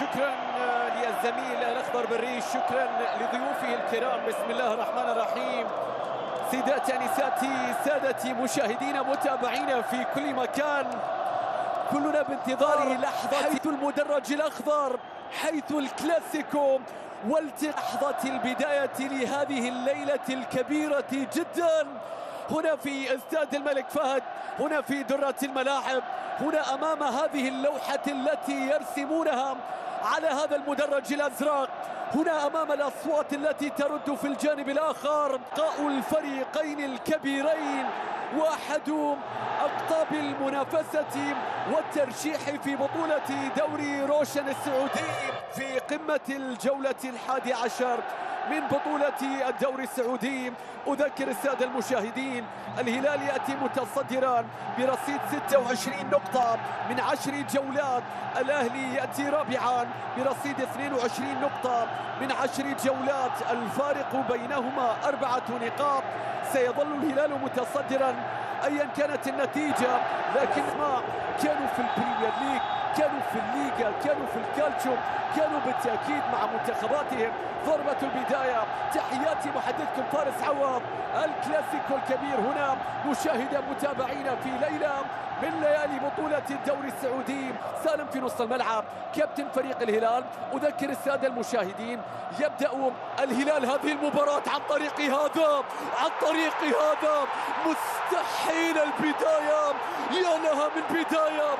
شكرا للزميل الأخضر بالريش شكرا لضيوفه الكرام. بسم الله الرحمن الرحيم. سيداتي أنساتي سادتي مشاهدينا متابعينا في كل مكان. كلنا بانتظار لحظة حيث المدرج الأخضر حيث الكلاسيكو ولحظة البداية لهذه الليلة الكبيرة جدا. هنا في استاد الملك فهد هنا في درة الملاعب هنا أمام هذه اللوحة التي يرسمونها. على هذا المدرج الأزرق. هنا أمام الأصوات التي ترد في الجانب الآخر لقاء الفريقين الكبيرين واحد أقطاب المنافسة والترشيح في بطولة دوري روشن السعودي في قمة الجولة الحادي عشر. من بطولة الدوري السعودي. أذكر السادة المشاهدين الهلال يأتي متصدرا برصيد 26 نقطة من عشر جولات. الأهلي يأتي رابعا برصيد 22 نقطة من عشر جولات. الفارق بينهما أربعة نقاط. سيظل الهلال متصدرا أيا كانت النتيجة لكن ما كانوا في البريمير ليج. كانوا في الليغا كانوا في الكالتشو كانوا بالتأكيد مع منتخباتهم. ضربة البداية. تحياتي محدثكم فارس عوض. الكلاسيكو الكبير هنا. مشاهدة متابعينا في ليلة من ليالي بطولة الدوري السعودي. سالم في نص الملعب. كابتن فريق الهلال. أذكر السادة المشاهدين. يبدأ الهلال هذه المباراة عن طريق هذا. عن طريق هذا. مستحيل البداية. يا لها من بداية.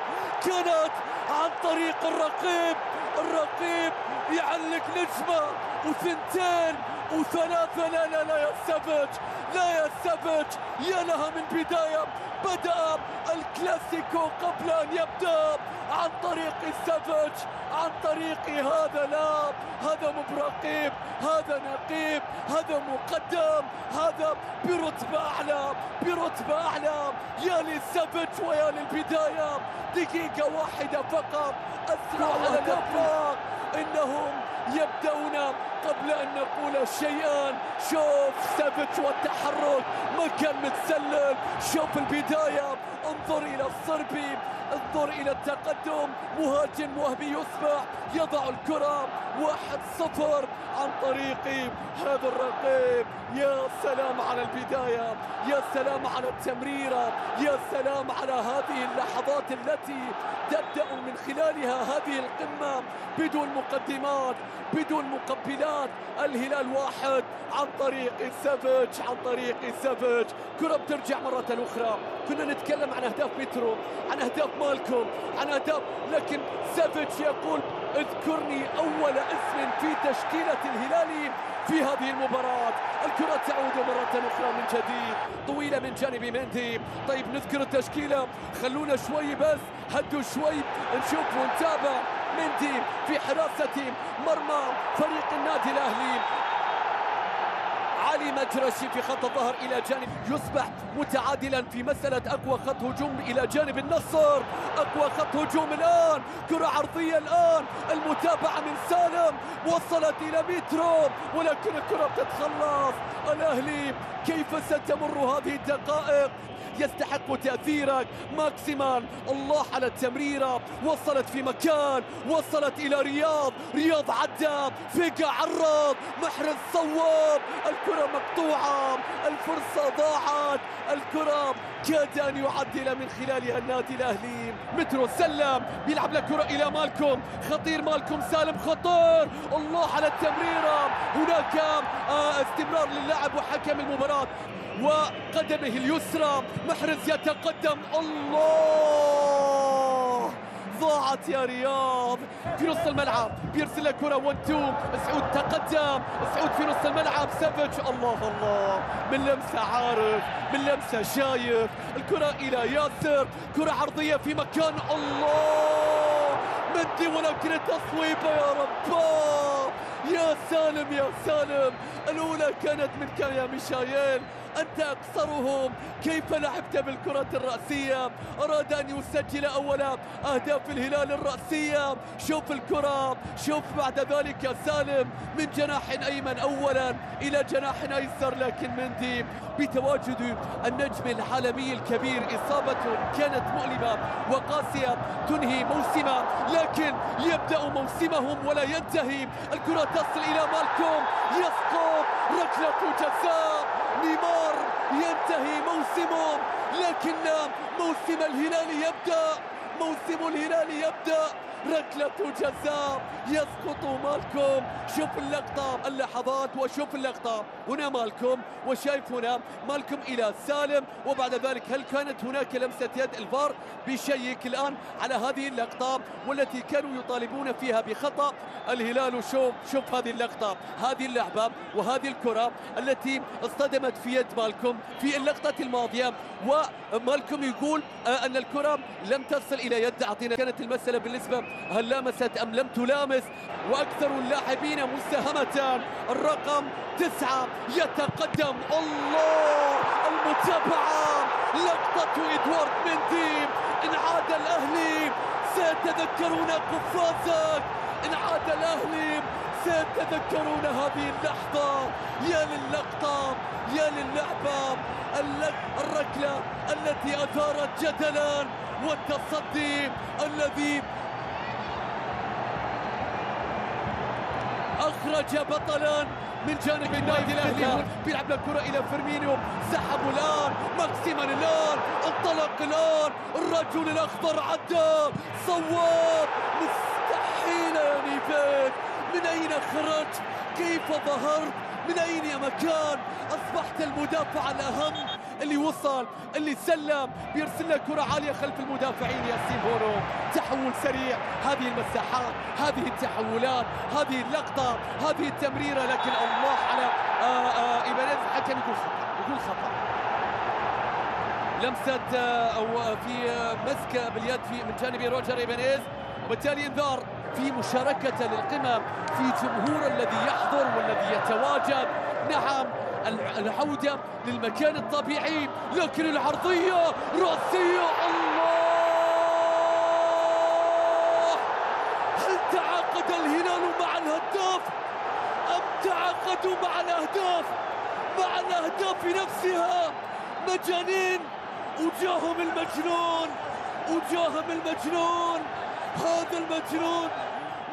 كانت عن طريق الرقيب الرقيب يعلق نجمة وثنتين وثلاثة لا لا لا يا سافج لا يا سافج يا لها من بداية بدأ الكلاسيكو قبل أن يبدأ عن طريق سافج عن طريق هذا لا. هذا مبرقيب هذا نقيب هذا مقدم هذا برتبة أعلى برتبة أعلى. يا للسافج ويا للبداية دقيقة واحدة فقط. أسرع على الأفاق إنهم يبدأون قبل أن نقول شيئا. شوف سافيتش والتحرك. مكان متسلل. شوف البداية. انظر إلى الصربي. انظر إلى التقدم. مهاجم وهبي يصبح. يضع الكرة. واحد صفر عن طريق هذا الرقيب. يا سلام على البداية. يا سلام على التمريرة يا سلام على هذه اللحظات التي تبدأ من خلالها هذه القمة بدون مقدمات بدون مقبلات. الهلال واحد عن طريق سافيتش عن طريق سافيتش كرة بترجع مرة أخرى. كنا نتكلم عن أهداف مترو عن أهداف مالكوم عن أهداف لكن سافيتش يقول اذكرني أول اسم في تشكيلة الهلال في هذه المباراة. الكرة تعود مرة أخرى من جديد طويلة من جانب مندي. طيب نذكر التشكيلة. خلونا شوي بس هدوا شوي نشوف ونتابع مندي في حراسة مرمى فريق النادي الأهلي. علي مجرشي في خط الظهر إلى جانب يصبح متعادلا في مسألة أقوى خط هجوم إلى جانب النصر. أقوى خط هجوم الآن. كرة عرضية الآن. المتابعة من سالم. وصلت إلى مترو. ولكن الكرة بتتخلص. الأهلي كيف ستمر هذه الدقائق؟ يستحق تأثيرك. ماكسيمان الله على التمريرة. وصلت في مكان وصلت إلى رياض. رياض عدى فيقا عرض. محرز صوب الكرة مقطوعة. الفرصة ضاعت. الكرة كاد أن يعدل من خلالها النادي الأهلي. مترو سلم بيلعب لكرة إلى مالكم. خطير مالكم سالم خطير. الله على التمريرة. هناك آه، استمرار للاعب وحكم المباراة. وقدمه اليسرى. محرز يتقدم. الله! ضاعت يا رياض. في نص الملعب بيرسل كرة. 1 2 سعود تقدم. سعود في نص الملعب. سافيتش الله الله. من لمسة عارف من لمسة شايف. الكرة إلى ياسر. كرة عرضية في مكان. الله! مندي ولكن التصويبة يا رباه يا سالم يا سالم. الأولى كانت من كايا ميشايل. أنت أقصرهم كيف لعبت بالكرة الرأسية؟ أراد أن يسجل أول أهداف الهلال الرأسية. شوف الكرة. شوف بعد ذلك سالم من جناح أيمن. أولا إلى جناح أيسر. لكن مندي بتواجد النجم العالمي الكبير. إصابة كانت مؤلمة وقاسية تنهي موسمه لكن يبدأ موسمهم ولا ينتهي. الكرة تصل إلى مالكوم. يسقط ركلة جزاء. نيمار ينتهي موسمه لكن موسم الهلال يبدأ. موسم الهلال يبدأ. ركلة جزاء يسقط مالكوم شوف اللقطة اللحظات وشوف اللقطة. هنا مالكوم وشايف هنا مالكوم إلى سالم. وبعد ذلك هل كانت هناك لمسة يد الفار؟ بيشيك الآن على هذه اللقطة والتي كانوا يطالبون فيها بخطأ. الهلال شوف شوف هذه اللقطة هذه اللعبة وهذه الكرة التي اصطدمت في يد مالكوم في اللقطة الماضية. ومالكوم يقول آه، أن الكرة لم تصل إلى يد أعطينا كانت المسألة بالنسبة هل لامست أم لم تلامس؟ وأكثر اللاعبين مساهمة. الرقم تسعة يتقدم. الله! المتابعة! لقطة إدوارد مندي. إن عاد الأهلي سيتذكرون قفازك. إن عاد الأهلي سيتذكرون هذه اللحظة. يا للقطة يا للعبة. الركلة التي أثارت جدلا. والتصدي الذي أخرج بطلا من جانب النادي الأهلي. بيلعب الكرة إلى فيرمينو. سحبوا الآن ماكسيمان الآن انطلق الآن الرجل الأخضر عدى صواب. مستحيل يا نيفيز. من أين خرج كيف ظهرت؟ من أين يا مكان؟ أصبحت المدافع الأهم. اللي وصل اللي سلم بيرسل لك كرة عالية خلف المدافعين. ياسين بونو تحول سريع. هذه المساحات هذه التحولات هذه اللقطة هذه التمريرة. لكن الله على آه، آه، إيبانيز الحكم يقول خطأ يقول خطأ. لمسة آه، أو في مسكة باليد في من جانب روجر إيبانيز وبالتالي انذار في مشاركة للقمم في جمهور الذي يحضر والذي يتواجد. نعم العودة للمكان الطبيعي. لكن العرضية رأسية الله. هل تعاقد الهلال مع الهداف؟ أم تعاقدوا مع الأهداف؟ مع الأهداف نفسها. مجانين. وجاهم المجنون. وجاهم المجنون. هذا المجنون.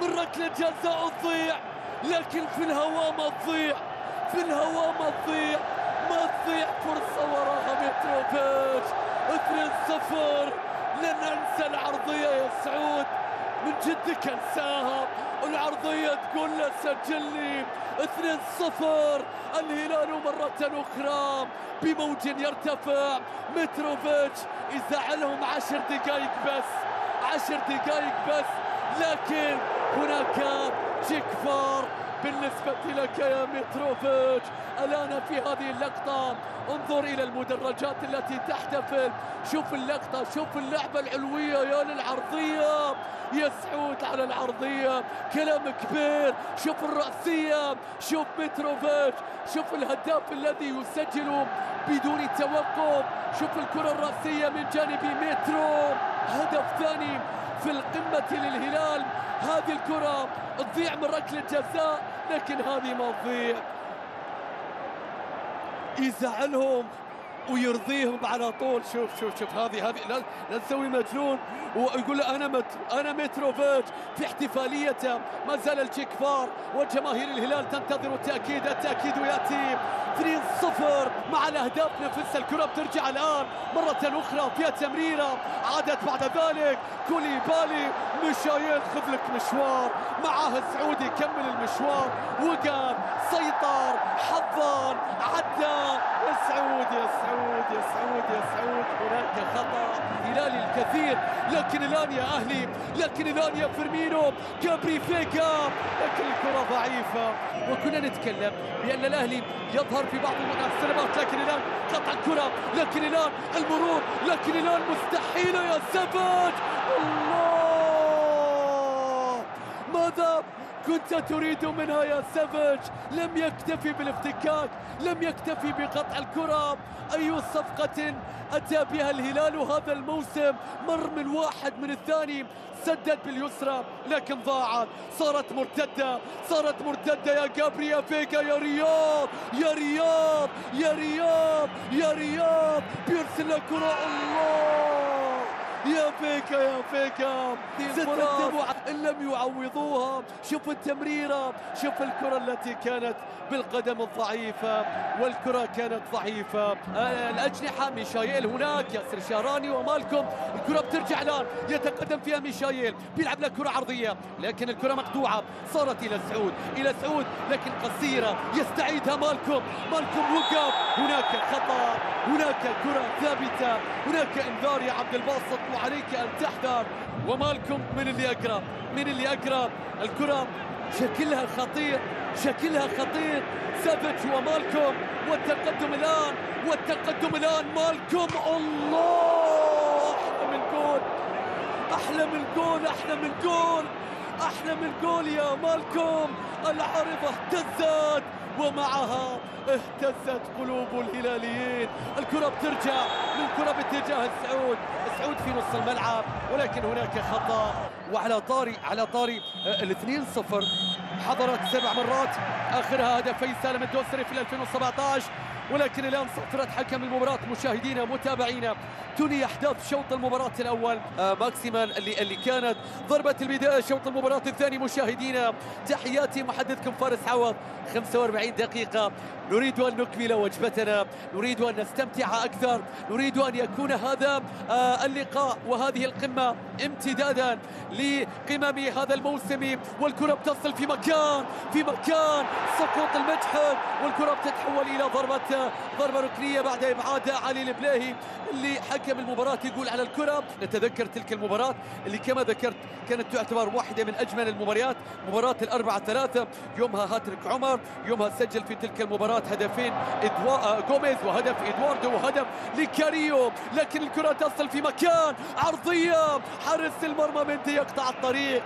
من ركلة جزاء تضيع لكن في الهواء ما تضيع. في الهواء ما تضيع ما تضيع فرصة وراها متروفيتش 2-0 لن أنسى العرضية يا سعود. من جدك انساها العرضية تقول له سجل لي 2-0 الهلال مرة أخرى بموج يرتفع. متروفيتش يزعلهم عشر دقائق بس عشر دقائق بس. لكن هناك جيكفار بالنسبة لك يا متروفيتش الآن في هذه اللقطة. انظر إلى المدرجات التي تحتفل. شوف اللقطة شوف اللعبة العلوية يا للعرضية. يا سعود على العرضية. كلام كبير. شوف الرأسية. شوف متروفيتش شوف الهداف الذي يسجل بدون توقف. شوف الكرة الرأسية من جانب مترو هدف ثاني. في القمة للهلال. هذه الكرة تضيع من ركلة جزاء لكن هذه ما تضيع. يزعلهم ويرضيهم على طول. شوف شوف شوف هذه هذه لا, لا تسوي مجنون. ويقول له أنا مت أنا متروفيتش في احتفاليته. ما زال الشيكفار وجماهير الهلال تنتظر التأكيد. التأكيد ياتي 2-0 مع الأهداف نفسها الكرة. بترجع الآن مرة أخرى فيها تمريره عادت بعد ذلك كوليبالي. ميشايل خذ لك مشوار. معاه السعودي كمل المشوار. وقف سيطر حضن عدى يا سعود يا سعود يا سعود يا سعود هناك خطأ هلالي الكثير. لكن الآن يا أهلي لكن الآن يا فيرمينو جابري فيجا لكن الكرة ضعيفة. وكنا نتكلم بأن الأهلي يظهر في بعض السلامات لكن الآن قطع الكرة. لكن الآن المرور. لكن الآن مستحيله يا سافيتش الله! ماذا كنت تريد منها يا سافيتش لم يكتفي بالافتكاك لم يكتفي بقطع الكرة. أي صفقة أتى بها الهلال هذا الموسم؟ مر من واحد من الثاني. سدد باليسرى لكن ضاعت صارت مرتدة صارت مرتدة يا جابريا فيجا. يا رياض يا رياض يا رياض يا رياض. بيرسل لك كرة الله! يا فيكا يا فيكا. إن لم يعوضوها. شوف التمريرة. شوف الكرة التي كانت بالقدم الضعيفة والكرة كانت ضعيفة. آه، الأجنحة ميشايل هناك. ياسر شاراني ومالكم. الكرة بترجع الآن. يتقدم فيها ميشايل. بيلعب لها كرة عرضية. لكن الكرة مقطوعة. صارت إلى سعود. إلى سعود. لكن قصيرة. يستعيدها مالكم. مالكم وقف. هناك خطأ. هناك كرة ثابتة. هناك إنذار يا عبد الباسط. وعليك أن تحذر. ومالكم من اللي أقرب من اللي أقرب الكرة. شكلها خطير شكلها خطير. سافيتش ومالكم والتقدم الآن والتقدم الآن مالكم. الله! أحلى من جول. أحلى من جول أحلى من جول. أحلى من جول يا مالكم. العارضة اهتزت. ومعها اهتزت قلوب الهلاليين. الكرة بترجع للكرة باتجاه السعود. سعود في نص الملعب ولكن هناك خطأ. وعلى طاري على طاري آه، الاثنين صفر. حضرت سبع مرات. آخرها هدفي سالم الدوسري في 2017 ولكن الآن صفرت حكم المباراة. مشاهدينا متابعينا تنهي احداث شوط المباراة الأول. آه ماكسيمان اللي اللي كانت ضربة البداية شوط المباراة الثاني. مشاهدينا تحياتي محدثكم فارس عوض. 45 دقيقة. نريد أن نكمل وجبتنا. نريد أن نستمتع أكثر. نريد أن يكون هذا آه اللقاء وهذه القمة امتدادا لقمم هذا الموسم. والكرة بتصل في مكان في مكان سقوط المجحف والكرة بتتحول إلى ضربة ضربة ركنيه بعد إبعاد علي البلاهي اللي حكم المباراة يقول على الكرة نتذكر تلك المباراة اللي كما ذكرت كانت تعتبر واحدة من أجمل المباريات مباراة الأربعة ثلاثة يومها هاتريك عمر يومها سجل في تلك المباراة هدفين إدوا... جوميز وهدف إدواردو وهدف لكاريو لكن الكرة تصل في مكان عرضية. حارس المرمى مندي يقطع الطريق.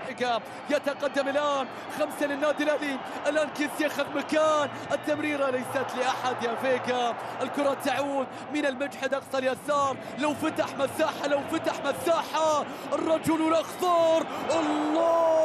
يتقدم الآن خمسة للنادي الأهلي. الآن كيس ياخذ مكان. التمريرة ليست لأحد يا فيكا الكرة تعود من المجحد أقصى اليسار. لو فتح مساحة لو فتح مساحة. الرجل الأخضر. الله!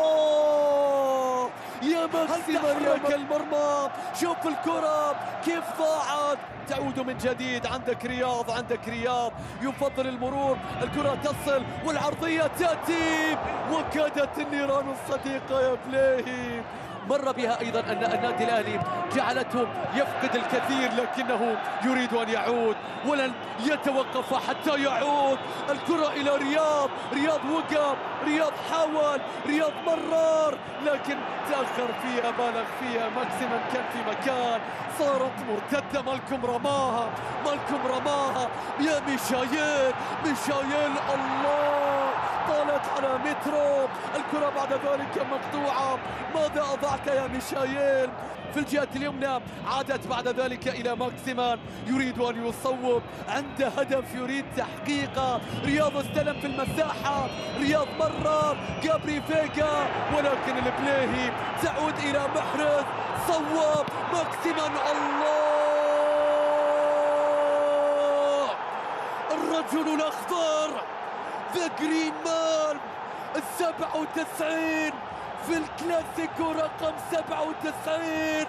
يا ماكسي يا المرمى. شوف الكرة كيف ضاعت. تعود من جديد. عندك رياض عندك رياض. يفضل المرور. الكرة تصل والعرضية تأتي. وكادت النيران الصديقة يا بليهي. مر بها أيضا أن النادي الأهلي جعلته يفقد الكثير لكنه يريد أن يعود ولن يتوقف حتى يعود. الكرة إلى رياض رياض وقف رياض حاول رياض مرر لكن تأخر فيها بالغ فيها ماكسيمان كان في مكان. صارت مرتدة مالكم رماها مالكم رماها. يا ميشايل ميشايل الله. طالت على مترو. الكرة بعد ذلك مقطوعة. ماذا أضعت يا ميشايل؟ في الجهة اليمنى عادت بعد ذلك إلى ماكسيمان. يريد أن يصوب. عنده هدف يريد تحقيقه رياض استلم في المساحة. رياض مرة. جابري فيجا. ولكن البليهي تعود إلى محرز. صوب. ماكسيمان. الله! الرجل الأخضر. The Green Man السبعة وتسعين. في الكلاسيكو رقم 97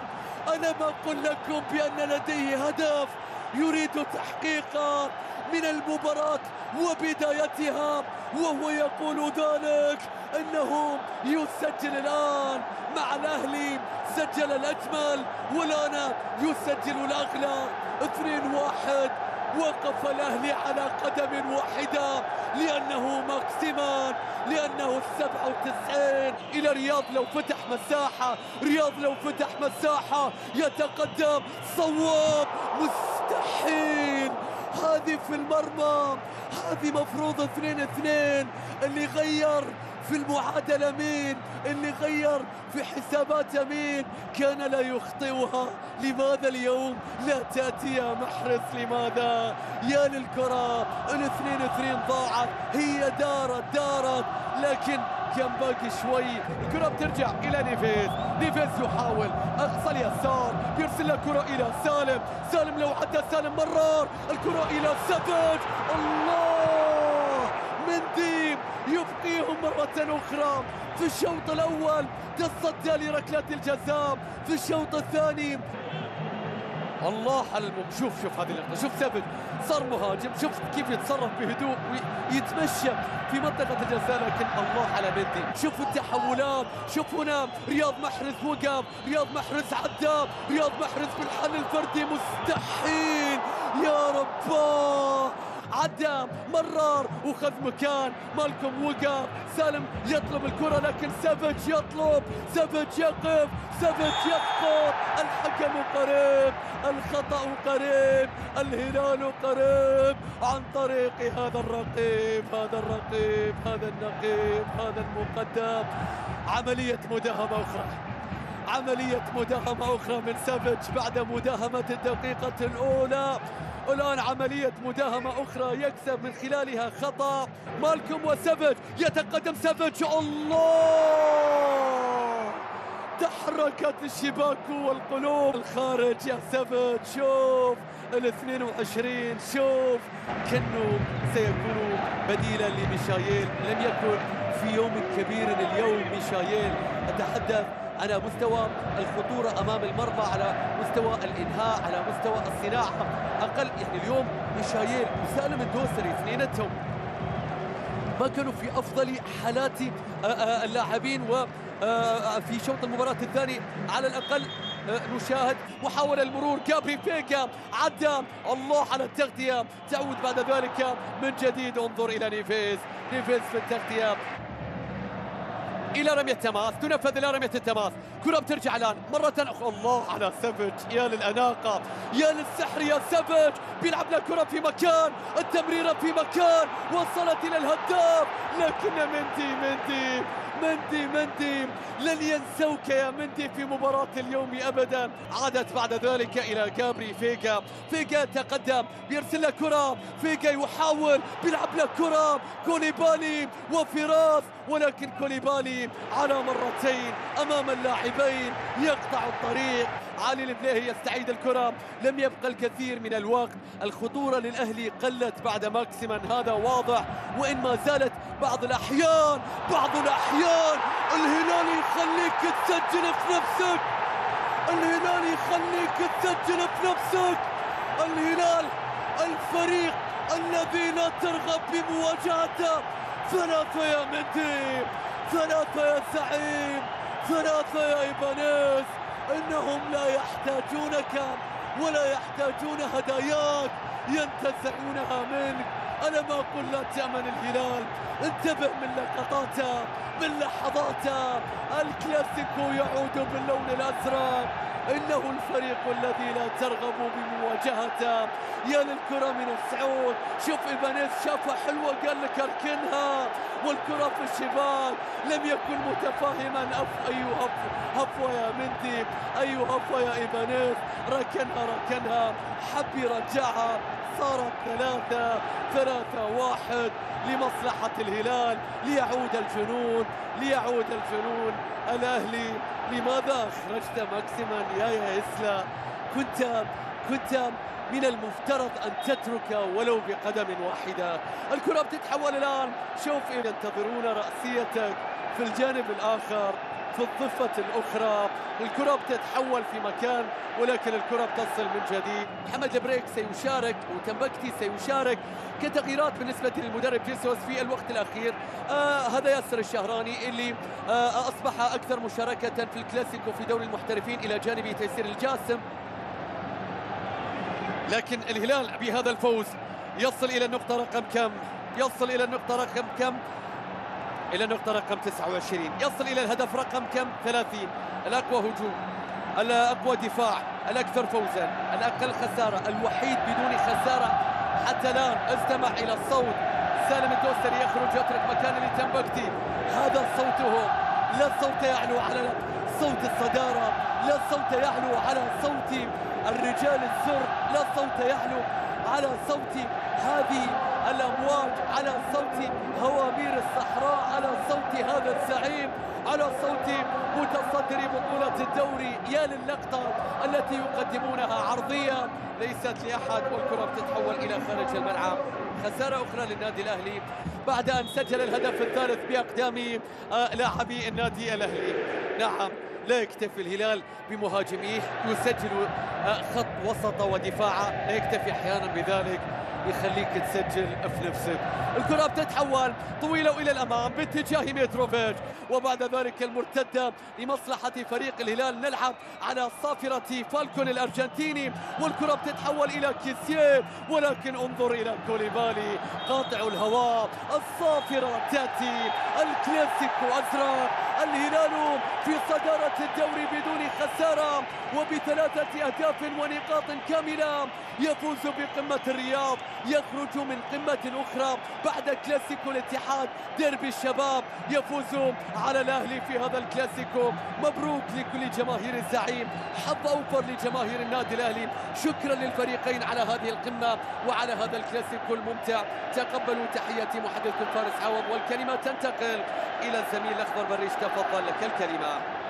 أنا ما أقول لكم بأن لديه هدف يريد تحقيقه من المباراة وبدايتها وهو يقول ذلك إنه يسجل الآن مع الأهلي. سجل الأجمل والان يسجل الأغلى. 2 1 وقف الأهلي على قدم واحدة لأنه ماكسيمان لأنه السبعة وتسعين إلى رياض لو فتح مساحة رياض لو فتح مساحة يتقدم صواب مستحيل. هذه في المرمى هذه مفروض اثنين اثنين اللي غير في المعادلة مين اللي غير في حسابات مين؟ كان لا يخطئها. لماذا اليوم لا تأتي يا محرز؟ لماذا؟ يا للكرة الاثنين اثنين ضاعت. هي دارت دارت. لكن كان باقي شوي. الكرة بترجع إلى نيفيز. نيفيز يحاول. أقصى اليسار بيرسل الكرة إلى سالم. سالم لو عدى سالم مرار. الكرة إلى سافيتش الله! مندي يبقيهم مرة أخرى في الشوط الأول تصدى لركلة الجزاء في الشوط الثاني. الله على المم شوف شوف هذه اللقطة. شوف سبت صار مهاجم. شوف كيف يتصرف بهدوء ويتمشى في منطقة الجزاء لكن الله على مندي شوف التحولات. شوف هنا رياض محرز وقف. رياض محرز عدى رياض محرز بالحل الفردي. مستحيل! يا رباه! عدى مرار وخذ مكان. مالكم وقف سالم يطلب الكرة لكن سافيتش يطلب. سافيتش يقف. سافيتش يسقط الحكم قريب. الخطأ قريب. الهلال قريب. عن طريق هذا الرقيب هذا الرقيب هذا النقيب هذا المقدم. عملية مداهمة أخرى. عملية مداهمة أخرى من سافيتش بعد مداهمة الدقيقة الأولى. الآن عملية مداهمة أخرى يكسب من خلالها خطأ. مالكم وسافيتش يتقدم سافيتش الله! تحركت الشباك والقلوب. الخارج يا سافيتش شوف! ال 22 شوف! كأنه سيكون بديلا لميشايل. لم يكن في يوم كبير اليوم ميشايل. أتحدث على مستوى الخطورة أمام المرمى على مستوى الإنهاء على مستوى الصناعة. أقل يعني اليوم ميشايل وسالم الدوسري اثنينتهم ما كانوا في أفضل حالات اللاعبين و في شوط المباراة الثاني. على الأقل نشاهد محاولة المرور. جابري فيجا عدى. الله على التغطية. تعود بعد ذلك من جديد. انظر إلى نيفيز. نيفيز في التغطية. إلى رمية التماس تنفذ إلى رمية التماس. كرة بترجع الآن مرة أخرى الله على سافيج يا للأناقة يا للسحر يا سافيج بيلعب لها كرة في مكان. التمريرة في مكان. وصلت إلى الهداف. لكن مندي مندي مندي مندي. لن ينسوك يا مندي في مباراة اليوم أبدا. عادت بعد ذلك إلى جابري فيجا. فيجا تقدم بيرسل كرة. فيجا يحاول بيلعب له كرة. كوليبالي وفراس. ولكن كوليبالي على مرتين أمام اللاعبين يقطع الطريق. علي البليهي يستعيد الكرة لم يبقى الكثير من الوقت. الخطورة للأهلي قلت بعد ماكسيمان هذا واضح. وإن ما زالت بعض الأحيان بعض الأحيان. الهلال يخليك تسجل في نفسك. الهلال يخليك تسجل في نفسك. الهلال الفريق الذي لا ترغب بمواجهته. ثلاثة يا مندي ثلاثة يا زعيم ثلاثة يا إيبانيز إنهم لا يحتاجونك ولا يحتاجون هداياك ينتزعونها منك. أنا ما أقول لا تأمن الهلال انتبه من لقطاته من لحظاته. الكلاسيكو يعود باللون الأزرق. إنه الفريق الذي لا ترغب بمواجهته يا للكرة من السعود شوف إيبانيز شافها حلوة قال لك أركنها. والكرة في الشباك لم يكن متفاهما. أف أي هف هفوة يا مندي. أي هفوة يا إيبانيز ركنها ركنها. حب يرجعها صارت ثلاثة ثلاثة واحد لمصلحة الهلال ليعود الجنون ليعود الجنون. الأهلي لماذا أخرجت ماكسيمان يا يا إسلا؟ كنت كنت من المفترض أن تترك ولو بقدم واحدة. الكرة بتتحول الآن شوف ينتظرون رأسيتك في الجانب الآخر. في الضفة الأخرى. الكرة بتتحول في مكان ولكن الكرة بتصل من جديد. محمد البريك سيشارك وتنبكتي سيشارك كتغييرات بالنسبة للمدرب جيسوس في الوقت الأخير. آه هذا ياسر الشهراني اللي آه أصبح أكثر مشاركة في الكلاسيكو في دوري المحترفين إلى جانب تيسير الجاسم. لكن الهلال بهذا الفوز يصل إلى النقطة رقم كم؟ يصل إلى النقطة رقم كم؟ إلى النقطة رقم 29 يصل إلى الهدف رقم كم؟ 30 الأقوى هجوم الأقوى دفاع الأكثر فوزا الأقل خسارة الوحيد بدون خسارة. حتى الآن استمع إلى الصوت. سالم الدوسري يخرج يترك مكان لتنبكتي هذا صوتهم لا صوت يعلو على صوت الصدارة. لا صوت يعلو على صوت الرجال الزر. لا صوت يعلو على صوت هذه الأمواج على صوت هوامير الصحراء على صوت هذا الزعيم على صوت متصدر بطولة الدوري يا للقطة التي يقدمونها عرضية. ليست لأحد والكرة بتتحول إلى خارج الملعب. خسارة أخرى للنادي الأهلي بعد أن سجل الهدف الثالث بأقدام آه، لاعبي النادي الأهلي. نعم لا يكتفي الهلال بمهاجميه يسجل آه، خط وسط ودفاع لا يكتفي أحيانا بذلك. يخليك تسجل في نفسك. الكرة بتتحول طويلة إلى الأمام باتجاه متروفيتش وبعد ذلك المرتدة لمصلحة فريق الهلال. نلعب على صافرة فالكون الأرجنتيني. والكرة بتتحول إلى كيسيه. ولكن انظر إلى كوليبالي. قاطع الهواء. الصافرة تأتي. الكلاسيكو أزرق. الهلال في صدارة الدوري بدون خسارة وبثلاثة أهداف ونقاط كاملة. يفوز بقمة الرياض يخرج من قمة أخرى بعد كلاسيكو الاتحاد ديربي الشباب. يفوز على الأهلي في هذا الكلاسيكو. مبروك لكل جماهير الزعيم. حظ أوفر لجماهير النادي الأهلي. شكرا للفريقين على هذه القمة وعلى هذا الكلاسيكو الممتع. تقبلوا تحياتي محدثكم فارس عوض والكلمة تنتقل إلى الزميل الأخضر بريش تفضل لك الكلمة